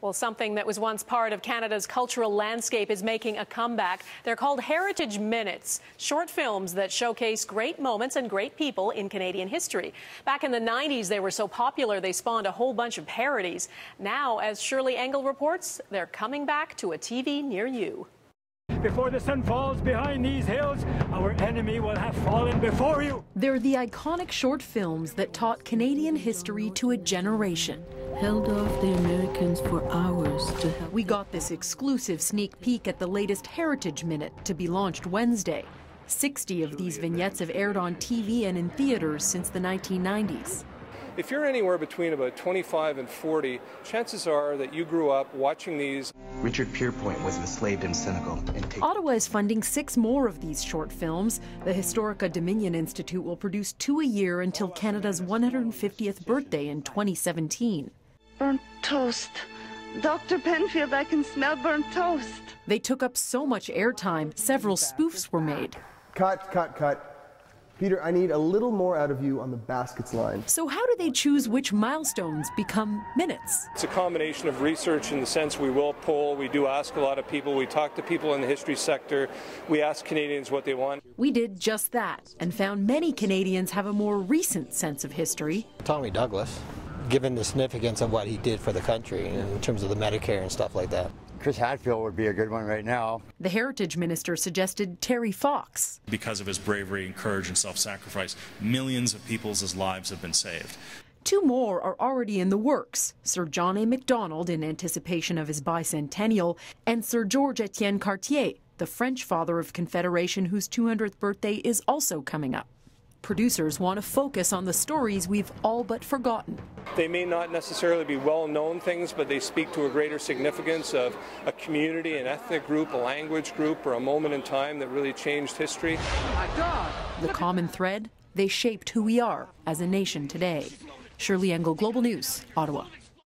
Well, something that was once part of Canada's cultural landscape is making a comeback. They're called Heritage Minutes, short films that showcase great moments and great people in Canadian history. Back in the 90s, they were so popular they spawned a whole bunch of parodies. Now, as Shirlee Engel reports, they're coming back to a TV near you. Before the sun falls behind these hills, our enemy will have fallen before you. They're the iconic short films that taught Canadian history to a generation held off the Americans for hours to help. We got this exclusive sneak peek at the latest Heritage Minute to be launched Wednesday. 60 of these vignettes have aired on TV and in theaters since the 1990s. If you're anywhere between about 25 and 40, chances are that you grew up watching these. Richard Pierpoint was enslaved in Senegal. Ottawa is funding six more of these short films. The Historica Dominion Institute will produce two a year until Canada's 150th birthday in 2017 burnt toast. Dr. Penfield, I can smell burnt toast. They took up so much airtime, several spoofs were made. Cut, cut, cut. Peter, I need a little more out of you on the baskets line. So, how do they choose which milestones become minutes? It's a combination of research in the sense we will poll, we do ask a lot of people, we talk to people in the history sector, we ask Canadians what they want. We did just that and found many Canadians have a more recent sense of history. Tommy Douglas given the significance of what he did for the country in terms of the Medicare and stuff like that. Chris Hadfield would be a good one right now. The Heritage Minister suggested Terry Fox. Because of his bravery and courage and self sacrifice, millions of people's lives have been saved. Two more are already in the works Sir John A. Macdonald, in anticipation of his bicentennial, and Sir George Etienne Cartier, the French father of Confederation, whose 200th birthday is also coming up. Producers want to focus on the stories we've all but forgotten. They may not necessarily be well known things, but they speak to a greater significance of a community, an ethnic group, a language group, or a moment in time that really changed history. The common thread they shaped who we are as a nation today. Shirlee Engel, Global News, Ottawa.